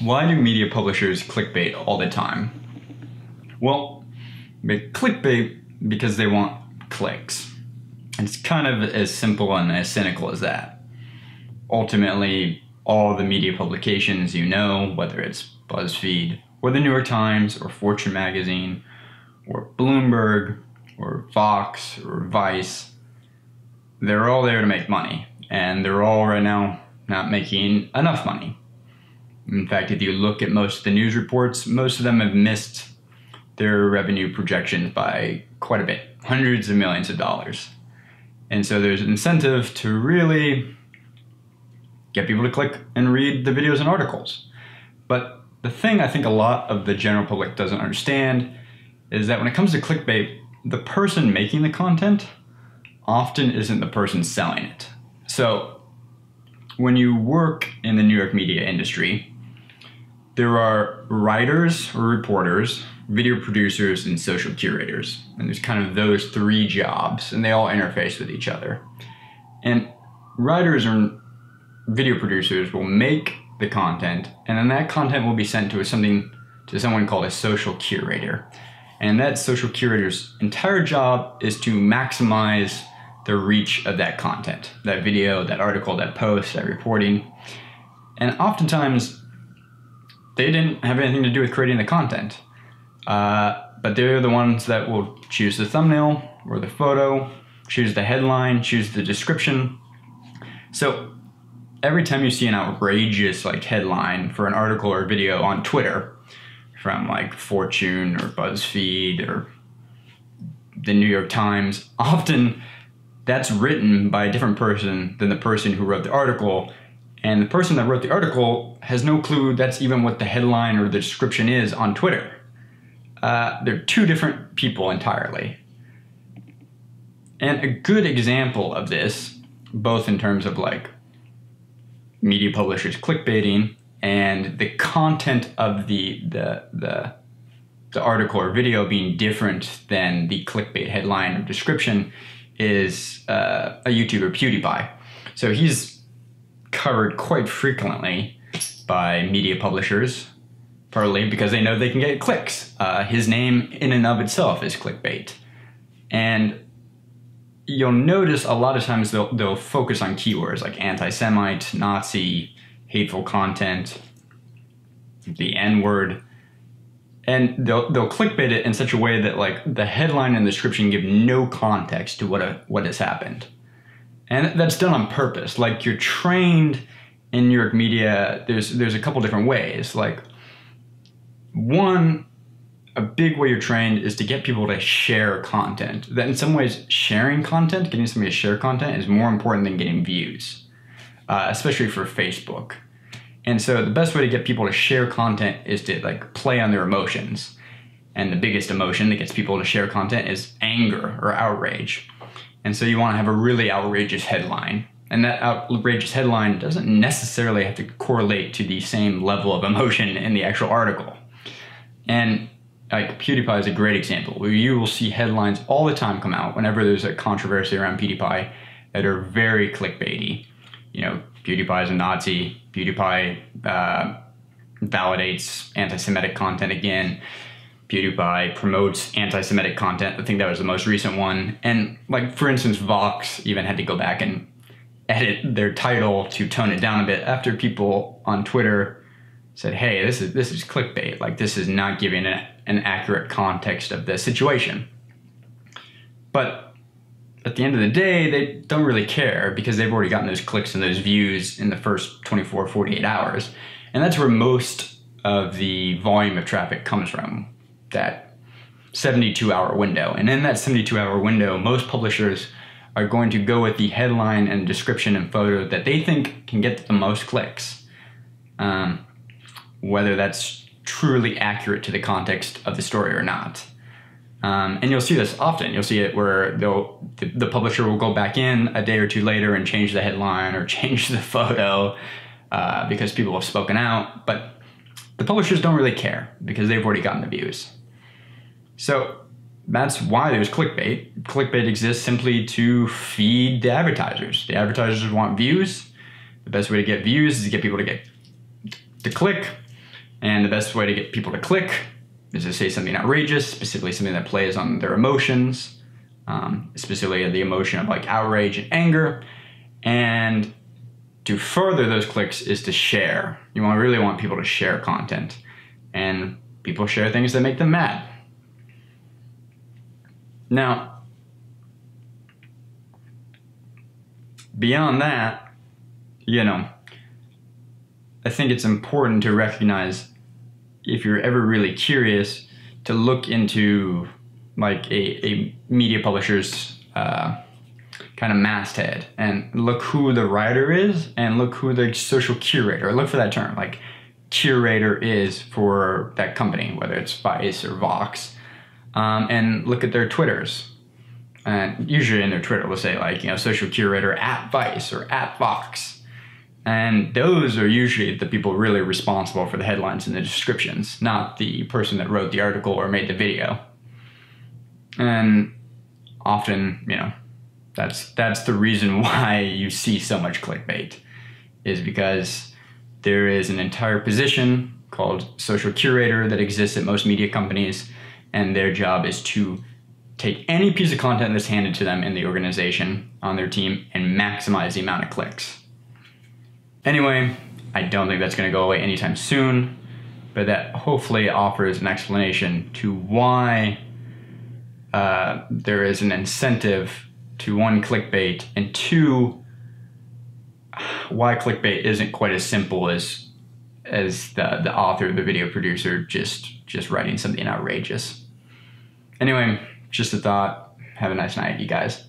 Why do media publishers clickbait all the time? Well, they clickbait because they want clicks. It's kind of as simple and as cynical as that. Ultimately, all the media publications you know, whether it's BuzzFeed or the New York Times or Fortune magazine or Bloomberg or Fox or Vice, they're all there to make money. And they're all right now not making enough money. In fact, if you look at most of the news reports, most of them have missed their revenue projections by quite a bit, hundreds of millions of dollars. And so there's an incentive to really get people to click and read the videos and articles. But the thing I think a lot of the general public doesn't understand is that when it comes to clickbait, the person making the content often isn't the person selling it. So when you work in the New York media industry, there are writers or reporters, video producers, and social curators. And there's kind of those three jobs, and they all interface with each other. And writers and video producers will make the content, and then that content will be sent to something to someone called a social curator. And that social curator's entire job is to maximize the reach of that content, that video, that article, that post, that reporting. And oftentimes, they didn't have anything to do with creating the content. Uh, but they're the ones that will choose the thumbnail or the photo, choose the headline, choose the description. So every time you see an outrageous like headline for an article or video on Twitter from like Fortune or BuzzFeed or the New York Times, often that's written by a different person than the person who wrote the article. And the person that wrote the article has no clue that's even what the headline or the description is on Twitter. Uh, they're two different people entirely. And a good example of this, both in terms of like media publishers clickbaiting and the content of the the the the article or video being different than the clickbait headline or description is uh, a YouTuber PewDiePie. So he's covered quite frequently by media publishers, partly because they know they can get clicks. Uh, his name in and of itself is clickbait. And you'll notice a lot of times they'll, they'll focus on keywords like anti-Semite, Nazi, hateful content, the N-word, and they'll they'll clickbait it in such a way that like the headline and the description give no context to what a, what has happened, and that's done on purpose. Like you're trained in New York media. There's there's a couple different ways. Like one, a big way you're trained is to get people to share content. That in some ways, sharing content, getting somebody to share content, is more important than getting views, uh, especially for Facebook. And so the best way to get people to share content is to like play on their emotions. And the biggest emotion that gets people to share content is anger or outrage. And so you want to have a really outrageous headline. And that outrageous headline doesn't necessarily have to correlate to the same level of emotion in the actual article. And like PewDiePie is a great example where you will see headlines all the time come out whenever there's a controversy around PewDiePie that are very clickbaity. You know, PewDiePie is a Nazi. PewDiePie uh, validates anti-Semitic content again. PewDiePie promotes anti-Semitic content. I think that was the most recent one. And like for instance, Vox even had to go back and edit their title to tone it down a bit after people on Twitter said, "Hey, this is this is clickbait. Like this is not giving an, an accurate context of the situation." But at the end of the day, they don't really care because they've already gotten those clicks and those views in the first 24, 48 hours. And that's where most of the volume of traffic comes from, that 72 hour window. And in that 72 hour window, most publishers are going to go with the headline and description and photo that they think can get the most clicks. Um, whether that's truly accurate to the context of the story or not. Um, and you'll see this often. You'll see it where the, the, publisher will go back in a day or two later and change the headline or change the photo uh, because people have spoken out. But the publishers don't really care because they've already gotten the views. So that's why there's clickbait. Clickbait exists simply to feed the advertisers. The advertisers want views. The best way to get views is to get people to get to click. And the best way to get people to click is to say something outrageous, specifically something that plays on their emotions, um, specifically the emotion of like outrage and anger. And to further those clicks is to share. You want really want people to share content, and people share things that make them mad. Now, beyond that, you know, I think it's important to recognize if you're ever really curious to look into like a, a media publisher's uh, kind of masthead and look who the writer is and look who the social curator, look for that term, like curator is for that company, whether it's Vice or Vox, um, and look at their Twitters. And usually in their Twitter, will say like, you know, social curator at Vice or at Vox. And those are usually the people really responsible for the headlines and the descriptions, not the person that wrote the article or made the video. And often, you know, that's that's the reason why you see so much clickbait, is because there is an entire position called social curator that exists at most media companies, and their job is to take any piece of content that's handed to them in the organization on their team and maximize the amount of clicks. Anyway, I don't think that's going to go away anytime soon, but that hopefully offers an explanation to why uh, there is an incentive to one clickbait and two why clickbait isn't quite as simple as as the the author of the video producer just just writing something outrageous. Anyway just a thought. Have a nice night you guys